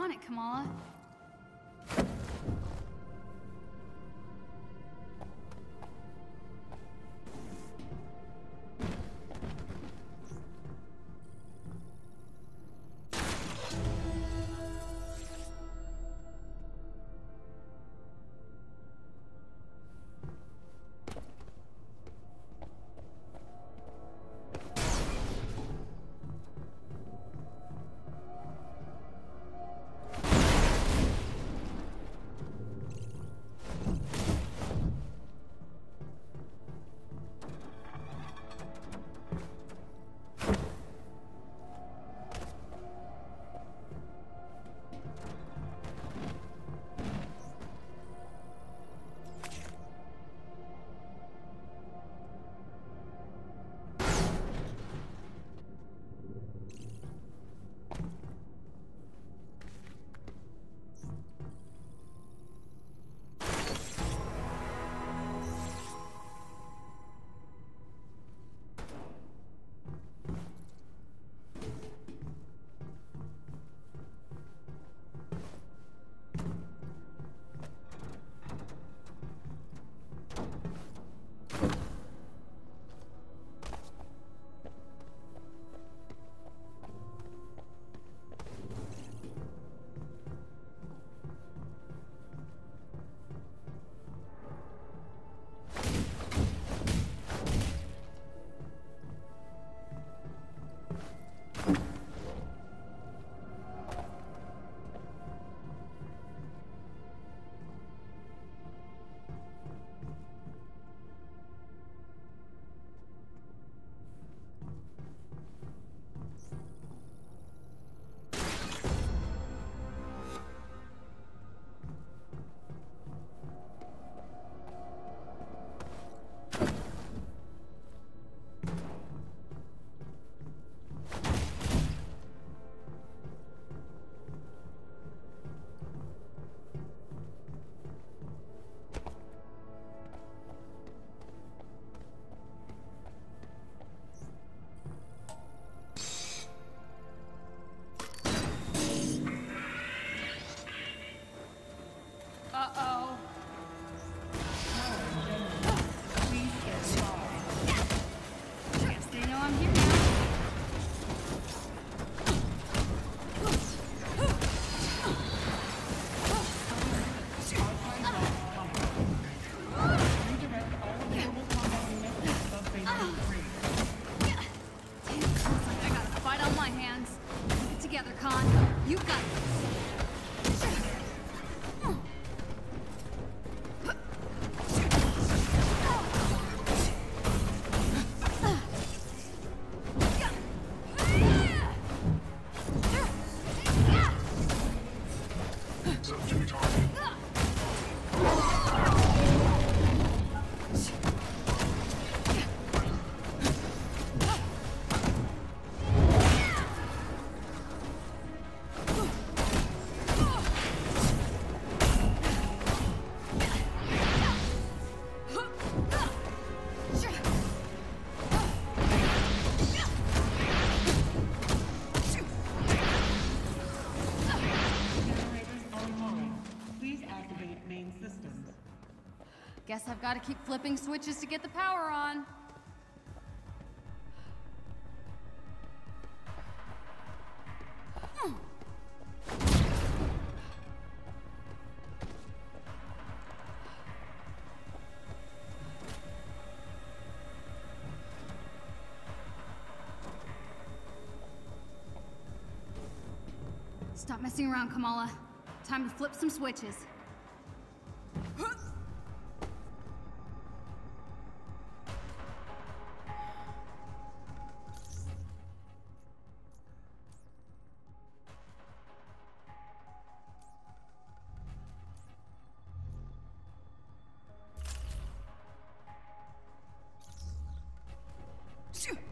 on it, Kamala. Uh-oh. They know I'm here now. Together, Khan. You got this. I've got to keep flipping switches to get the power on. Hmm. Stop messing around, Kamala. Time to flip some switches. Shoot.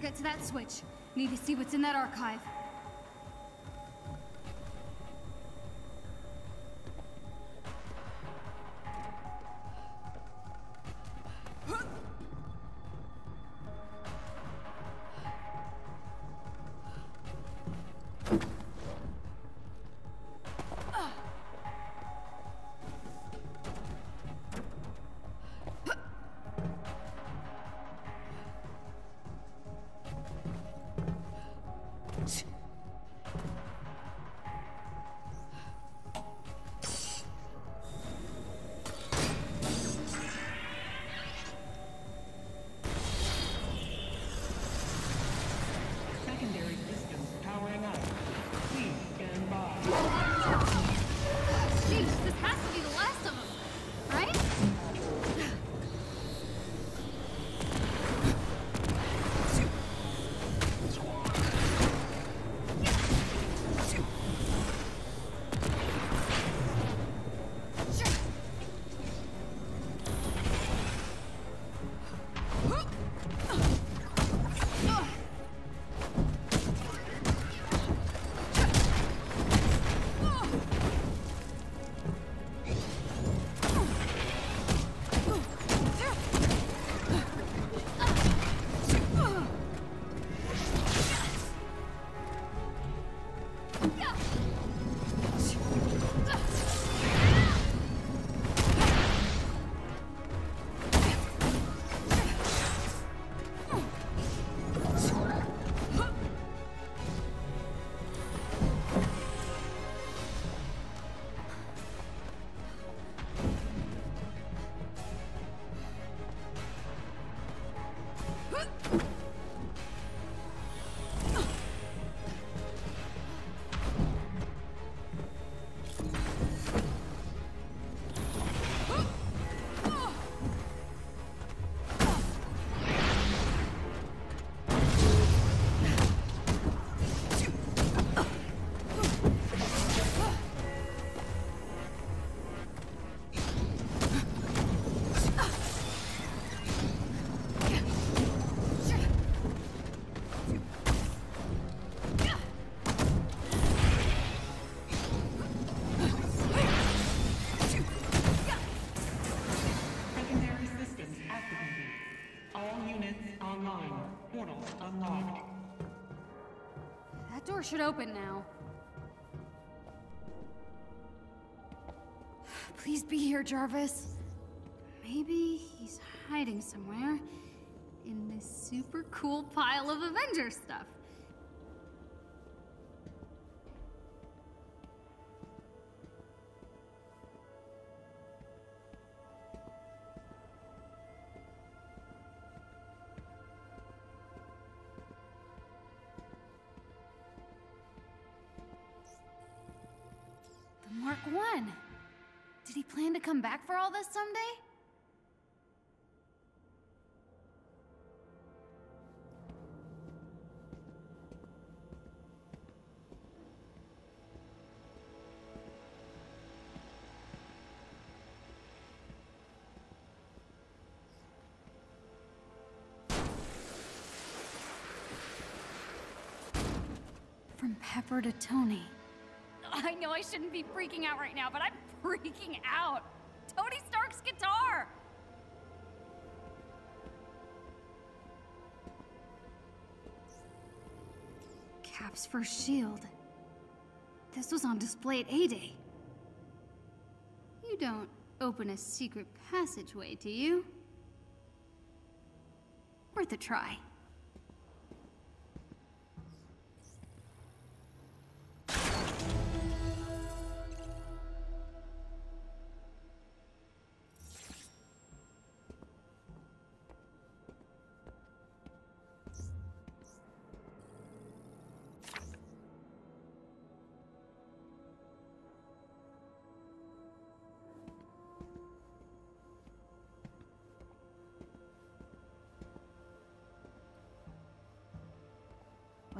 Get to that switch. Need to see what's in that archive. Secondary door should open now. Please be here, Jarvis. Maybe he's hiding somewhere in this super cool pile of Avenger stuff. Come back for all this someday? From Pepper to Tony. I know I shouldn't be freaking out right now, but I'm freaking out. Cap's first shield. This was on display at A-Day. You don't open a secret passageway, do you? Worth a try.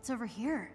What's over here?